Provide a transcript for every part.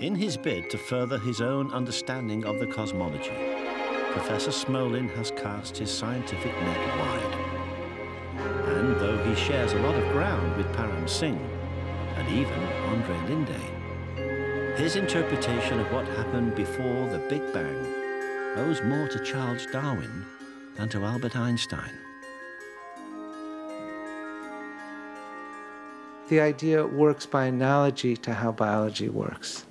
In his bid to further his own understanding of the cosmology, Professor Smolin has cast his scientific net wide. And though he shares a lot of ground with Param Singh, and even Andre Linde, his interpretation of what happened before the Big Bang owes more to Charles Darwin than to Albert Einstein. The idea works by analogy to how biology works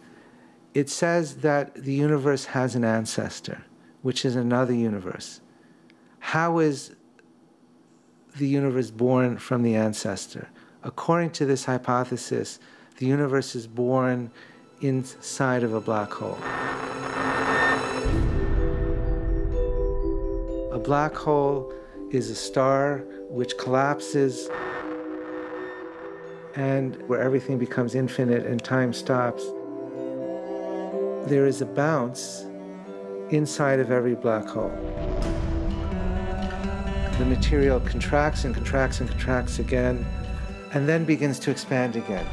it says that the universe has an ancestor, which is another universe. How is the universe born from the ancestor? According to this hypothesis, the universe is born inside of a black hole. A black hole is a star which collapses and where everything becomes infinite and time stops there is a bounce inside of every black hole. The material contracts and contracts and contracts again, and then begins to expand again.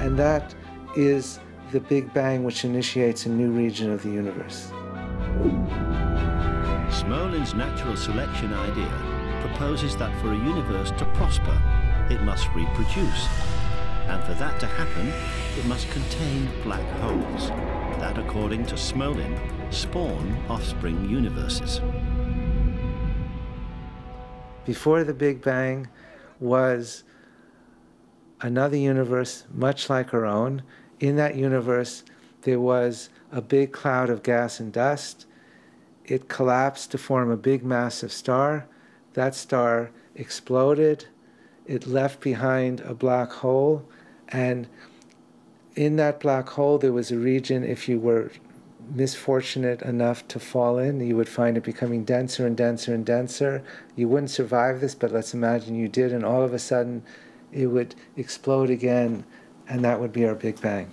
And that is the Big Bang which initiates a new region of the universe. Smolin's natural selection idea proposes that for a universe to prosper, it must reproduce. And for that to happen, it must contain black holes that, according to Smolin, spawn offspring universes. Before the Big Bang was another universe much like our own. In that universe, there was a big cloud of gas and dust. It collapsed to form a big massive star. That star exploded. It left behind a black hole, and in that black hole, there was a region, if you were misfortunate enough to fall in, you would find it becoming denser and denser and denser. You wouldn't survive this, but let's imagine you did, and all of a sudden it would explode again, and that would be our Big Bang.